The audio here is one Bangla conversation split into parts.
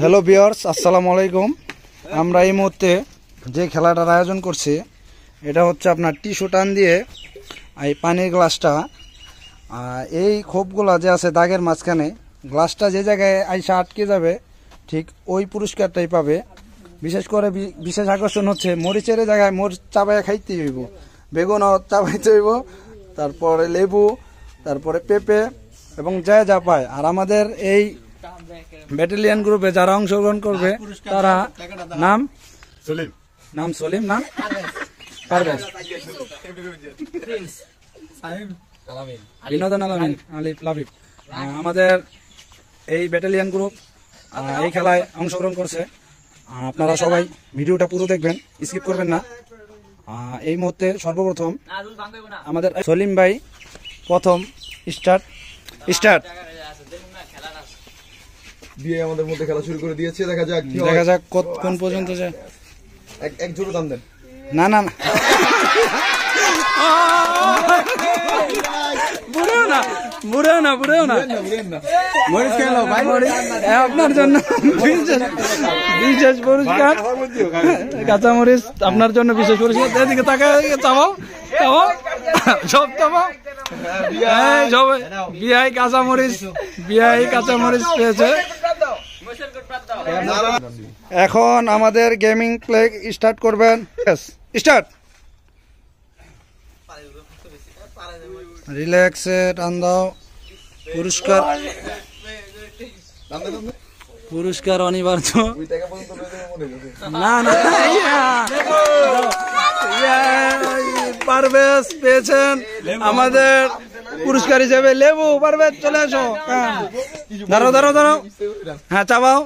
হ্যালো বিয়ার্স আসসালামু আলাইকুম আমরা এই মুহূর্তে যে খেলাটার আয়োজন করছি এটা হচ্ছে আপনার টিস্যু টান দিয়ে এই পানির গ্লাসটা এই খোপগুলা যে আছে দাগের মাঝখানে গ্লাসটা যে জায়গায় আইসা আটকে যাবে, ঠিক ওই পুরস্কারটাই পাবে। বিশেষ করে বিশেষ আকর্ষণ হচ্ছে মরিচের জায়গায় মরিচ চাবায় খাইতে হইব বেগুনও চাবাইতে হইব, তারপরে লেবু, তারপরে পেঁপে, এবং যা যা পায়। আর আমাদের এই ব্যাটালিয়ান গ্রুপে যারা অংশগ্রহণ করবে তারা নাম? সলিম। নাম সলিম নাম? পারভেজ। বিনোদন আলামিন আলিফ আহ, আমাদের এই ব্যাটালিয়ান গ্রুপ এই খেলায় অংশগ্রহণ করছে। আপনারা সবাই ভিডিওটা পুরো দেখবেন স্কিপ করবেন না। এই মুহূর্তে সর্বপ্রথম আমাদের সলিম ভাই প্রথম স্টার্ট স্টার্ট দিয়ে আমাদের মধ্যে খেলা শুরু করে দিয়েছে দেখা যাক দেখা যাক কত- কোন পর্যন্ত যায় এক এক জোড়ো দাম দেন না না না বুড়েও না বুড়েও না বুড়েও না মরিচ খেলো ভাই এ, আপনার জন্য বিশেষ বিশেষ পুরস্কার কাঁচামরিচ আপনার জন্য বিশেষ পুরস্কার এদিকে তাকা চাবাও চাবাও সব চাবাও বিআই কাঁচামরিচ বিআই কাঁচামরিচ পেয়েছে এখন আমাদের গেমিং প্লে স্টার্ট করবেন। স্টার্ট! রিল্যাক্সে টান দাও। পুরস্কার। পুরস্কার অনিবার্য। না না। পারভেজ পেয়েছেন আমাদের পুরস্কার হিসেবে লেবু, পারভেজ, চলে আসো। হ্যাঁ। ধরো ধরো দাঁড়াও হ্যাঁ চাবাও।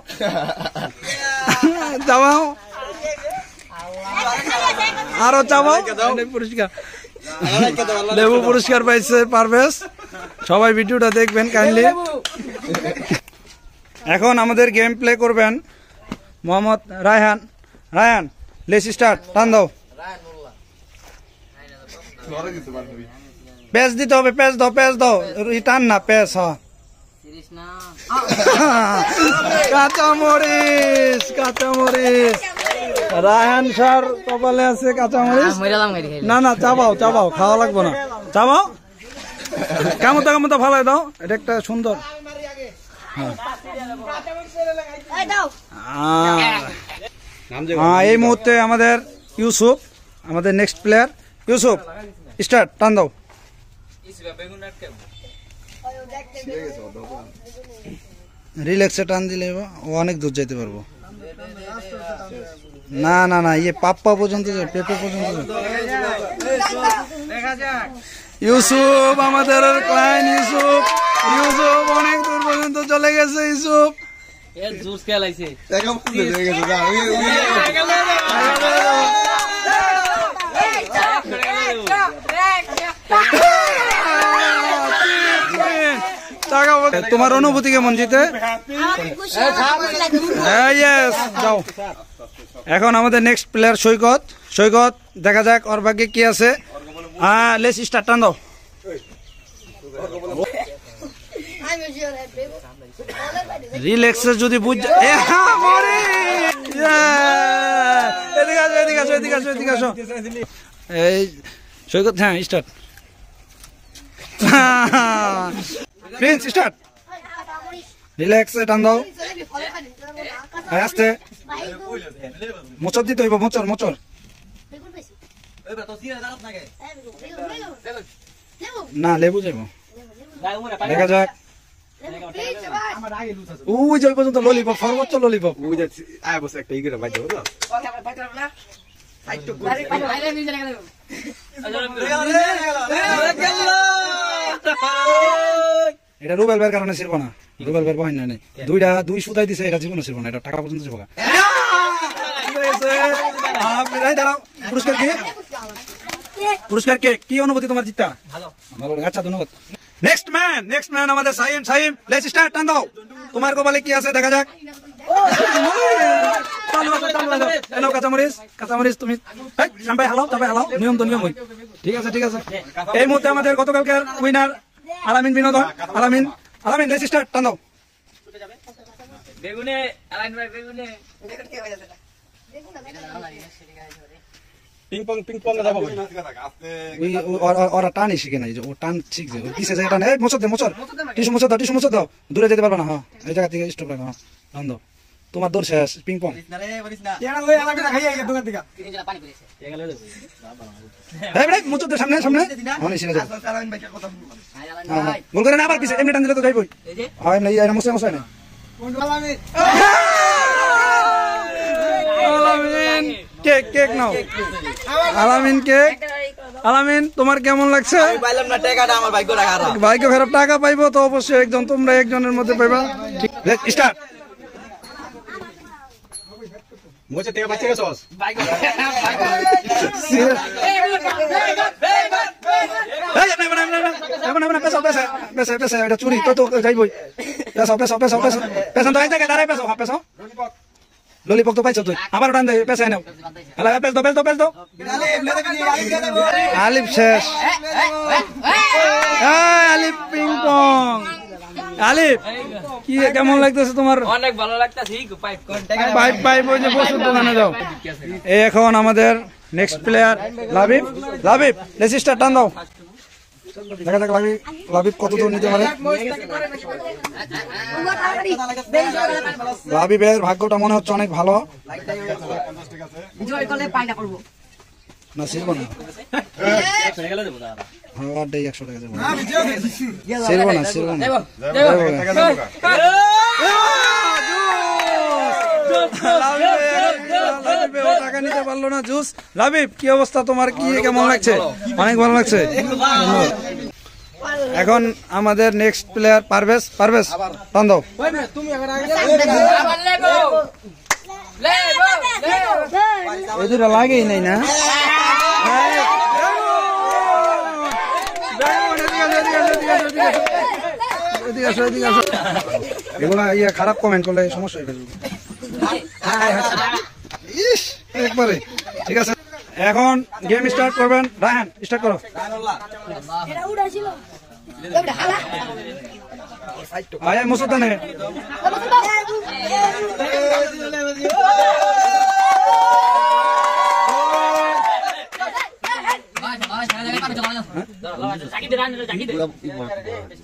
চাবাও। আরও চাবাও। পুরস্কার লেবু পুরস্কার পাইছে পারভেজ। সবাই ভিডিওটা দেখবেন কাইন্ডলি এখন আমাদের গেম প্লে করবেন মোহাম্মদ রায়হান। রায়হান লেস স্টার্ট টান দাও। ধরে পারবি প্যাচ দিতে হবে, প্যাচ দাও প্যাচ দাও। ই টান না, প্যাচ হ্যাঁ। কপালে আছে কাঁচা মরিচ না না খাওয়া লাগবে না। দাও। এটা একটা সুন্দর। হ্যাঁ। এই মুহূর্তে আমাদের ইউসুফ, আমাদের নেক্সট প্লেয়ার ইউসুফ স্টার্ট টান দাও। রিল্যাক্সে টান দিলে ও অনেক দূর যেতে পারব। না না না ইয়ে পাপ্পা পর্যন্ত পেপে পর্যন্ত ইউসুফ আমাদের ক্লায়েন্ট ইউসুফ ইউসুফ অনেক দূর পর্যন্ত চলে গেছে ইউসুফ। টাকা পর্যন্ত তোমার অনুভূতি কেমন জিতে? হ্যাঁ যাও। এখন আমাদের নেক্সট প্লেয়ার সৈকত। সৈকত দেখা যাক ওর ভাগ্যে কি আছে। হ্যাঁ লেস স্টার্ট টান দাও। রিল্যাক্সে যদি বুঝ এই সৈকত হ্যাঁ স্টার্ট প্রিন্স স্টার্ট রিল্যাক্সে টান দাও হ্যাঁ, আস্তে মোচর দিতে হইব মোচর মোচর না লেবু যাইব দেখা যাক ওই যে ওই পর্যন্ত ললিপপ সর্বোচ্চ ললিপপ ওই যে আয় বসে একটা ইগরে বাইতে হলো এটা রুবেল বের কারণে না। রুবেল বের বহিন নাই দুইটা দুই সুতাই দিছে এটা জীবনে না এটা টাকা পর্যন্ত পুরস্কার কি? পুরস্কার কে? কি অনুভূতি তোমার জিতটা? ভালো। আচ্ছা ধন্যবাদ। নেক্সট ম্যান নেক্সট ম্যান আমাদের সাইম সাইম লেটস স্টার্ট টান দাও। তোমার কপালে কি আছে দেখা যাক। ঠিক আছে ঠিক আছে। এই মুহূর্তে আমাদের গতকালকার উইনার আলামিন বিনোদন আলামিন আলামিন লেটস স্টার্ট টান। দাও বেগুনে আলাইন ভাই বেগুনে। পিং পং পিং পং যাব ওই ও- ওর- ওর- ওরা টানই শিখে নাই ও টান শিখছে ওই পিছে যায় টানে? এই মোচর দে মোচর টিসু মোচর দাও টিসু মোচর দাও। দূরে যেতে পারবে না হ্যাঁ। এই জায়গা থেকে স্টপ রাখো হ্যাঁ। দাও। তোমার দৌড় শেষ পিং পং সামনে হ্যাঁ। গোল করে না। আবার পিছে এমনি টান দিলে তো যাইবই। এমনি এই মোচর মোচর না আলামিন। কেক কেক নাও। আলামিন কেক আলামিন তোমার কেমন লাগছে? ভাইকে ফেরত টাকা। পাইবো তো অবশ্যই একজন তোমরা একজনের মধ্যে পাইবা। স্টার্ট মোছে টাকা বাচ্চা গেছস চুরি তো তো যাইবই পেছাও পেছাও পেছাও পেছাও পেছাও তো এক জায়গায় দাঁড়াই পেছাও হ্যাঁ পেছাও ললিপপ তো পাইছো তুই আবার ওটান দে পেছাই নাও আলা পেছ দাও পেছ দাও পেছ দাও আলিফ শেষ এই, আলিফ পিং পং আলিফ কি কেমন লাগতেছে তোমার? অনেক ভালো লাগতাছে পাইপ পাইপ পাইপ ওই যে বসুর দোকানে যাও। এই এখন আমাদের next player Labib. Labib register টান দাও। দেখা যাক লাবিব লাবিব কত দূর নিতে পারে। লাবিবের ভাগ্যটা মনে হচ্ছে অনেক ভালো। না না হ্যাঁ একশো টাকা দেবো না না টাকা নিতে পারল না জুস কি অবস্থা তোমার কি কেমন লাগছে অনেক ভালো লাগছে এখন আমাদের নেক্সট প্লেয়ার পারভেজ পারভেজ টান দাও দুটা লাগেই নাই না এগুলা ইয়ে খারাপ কমেন্ট করলে সমস্যা হয়ে যাবে ইস, একবারে ঠিক আছে এখন গেম স্টার্ট করবেন রায়হান স্টার্ট করো আয় মুসুদ্দানে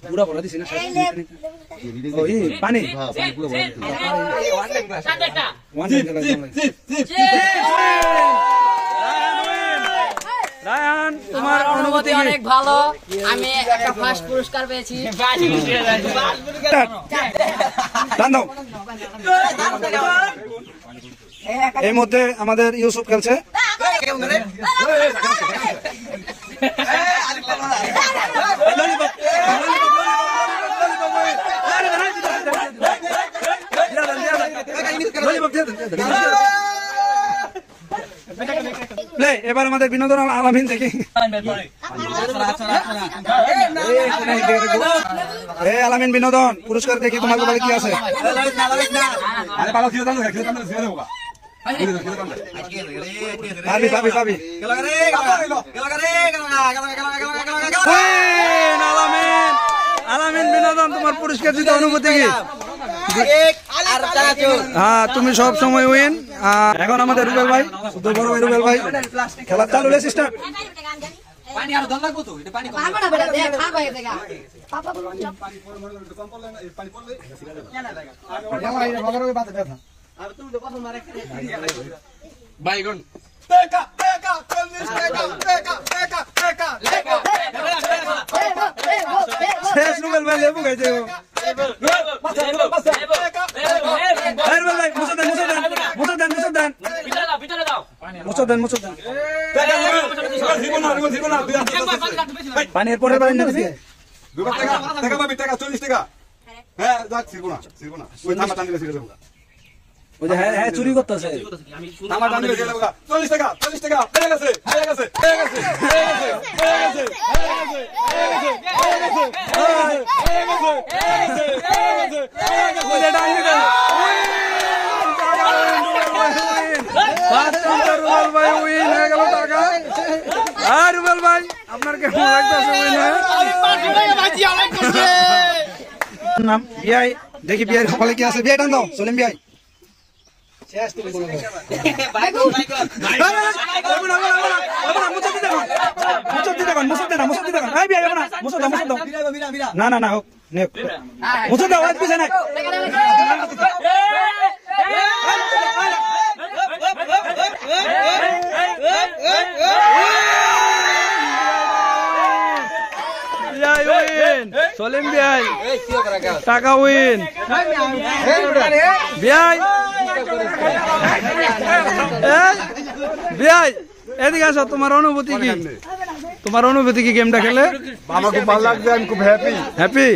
পুরা ভরা দিছি না ও পানি ওয়ান তোমার অনুভূতি অনেক ভালো আমি একটা ফার্স্ট পুরস্কার পেয়েছি এই মধ্যে আমাদের ইউসুফ খেলছে এবার আমাদের বিনোদন আলামিন দেখি। এ আলামিন বিনোদন পুরস্কার দেখি তোমার কি আছে? পুরস্কার তুমি সব সময় উইন এখন আমাদের রুবেল ভাই বড় ভাই রুবেল ভাই খেলা চালু রে সিস্টার পানি আর দল লাগবো তো এটা পানি কম না বেটা দেখ খা ভাই দেখা পাপা বলুন পানি পড়লে পানি পড়লে না না লাগা আগে বগরে বাতে ব্যথা বাইগন টেকা টেকা চল্লিশ পানির পরে টাকা চল্লিশ টাকা হ্যাঁ যাক শিখব না শিখব না ওই থামা টান দিলে শিখে যাব ওই যে হ্যাঁ হ্যাঁ চুরি করতেছে টান দিলে ছিল দেবো চল্লিশ টাকা চল্লিশ টাকা হয়ে গেছে হয়ে গেছে হয়ে গেছে হয়ে গেছে হয়ে গেছে হয়ে গেছে হয়ে গেছে হয়ে গেছে হয়ে গেছে হয়ে গেছে হয়ে গেছে ওই যে হয়ে হয়ে নাম বিআই দেখি বিয়ের কপালে কি আছে বিয়ে টান দাও সলিম বিয়াই না না না হোক নেক মুসুদ দাও পিছে সলিম বিয়াই টাকা উইন বিয়াই বিয়াই এদিকে আসো তোমার অনুভূতি কি? তোমার অনুভূতি কি গেমটা খেলে? আমার খুব ভালো লাগবে আমি খুব হ্যাপি হ্যাপি